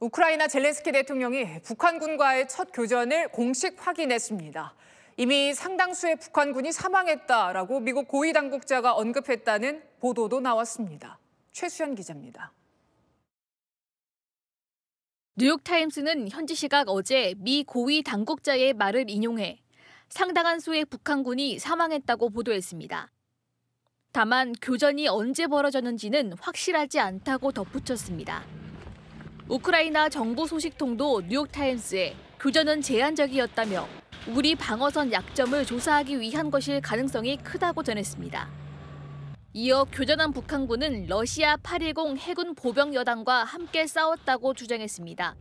우크라이나 젤렌스키 대통령이 북한군과의 첫 교전을 공식 확인했습니다. 이미 상당수의 북한군이 사망했다라고 미국 고위 당국자가 언급했다는 보도도 나왔습니다. 최수연 기자입니다. 뉴욕타임스는 현지 시각 어제 미 고위 당국자의 말을 인용해 상당한 수의 북한군이 사망했다고 보도했습니다. 다만 교전이 언제 벌어졌는지는 확실하지 않다고 덧붙였습니다. 우크라이나 정부 소식통도 뉴욕타임스에 교전은 제한적이었다며 우리 방어선 약점을 조사하기 위한 것일 가능성이 크다고 전했습니다. 이어 교전한 북한군은 러시아 810 해군 보병 여단과 함께 싸웠다고 주장했습니다.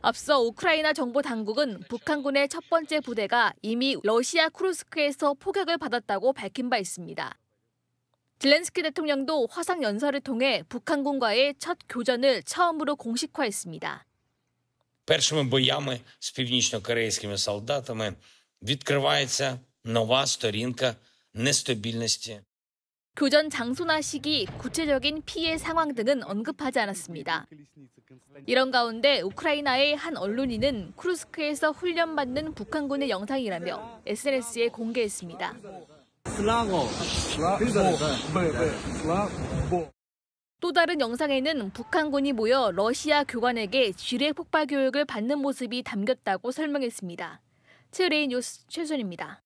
앞서 우크라이나 정부 당국은 북한군의 첫 번째 부대가 이미 러시아 쿠르스크에서 포격을 받았다고 밝힌 바 있습니다. 젤렌스키 대통령도 화상 연설을 통해 북한군과의 첫 교전을 처음으로 공식화했습니다. Першими боями з північно-корейськими солдатами відкривається нова сторінка нестабільності. 교전 장소나 시기, 구체적인 피해 상황 등은 언급하지 않았습니다. 이런 가운데 우크라이나의 한 언론인은 쿠르스크에서 훈련받는 북한군의 영상이라며 SNS에 공개했습니다. 또 다른 영상에는 북한군이 모여 러시아 교관에게 지뢰 폭발 교육을 받는 모습이 담겼다고 설명했습니다. 트레이 뉴스 최순입니다.